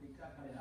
katika kale